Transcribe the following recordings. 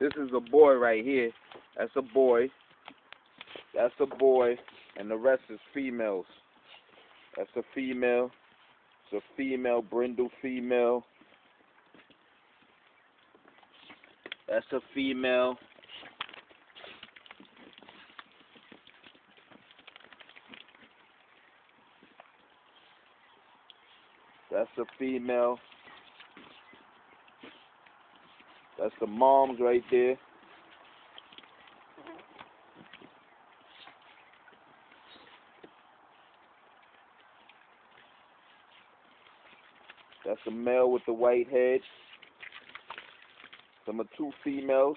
This is a boy right here. That's a boy. That's a boy, and the rest is females. That's a female. It's a female, brindle female. That's a female. That's a female. That's the moms right there. That's a male with the white head. Some are two females.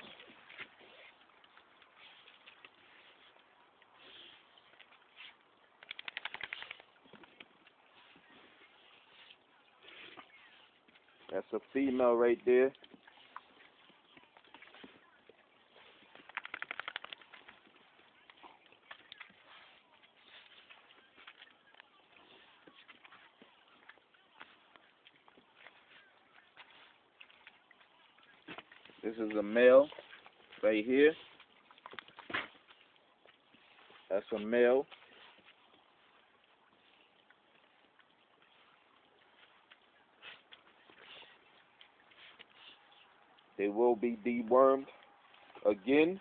That's a female right there. This is a male right here. That's a male. They will be dewormed again,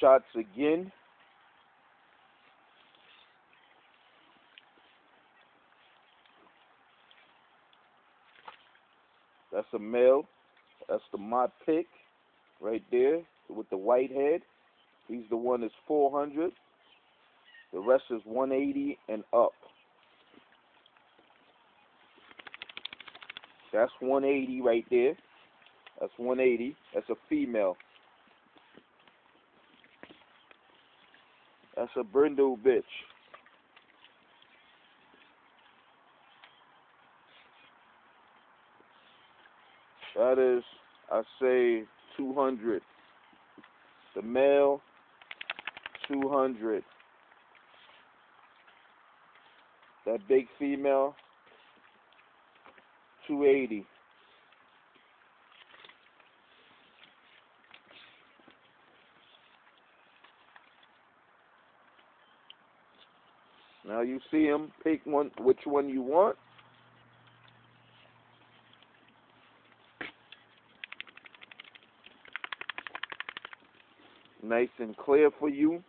shots again. That's a male. That's the my pick right there with the white head. He's the one that's 400. The rest is 180 and up. That's 180 right there. That's 180. That's a female. That's a brindle bitch. That is, I say, 200. The male, 200. That big female, 280. Now you see them, pick one, which one you want. Nice and clear for you.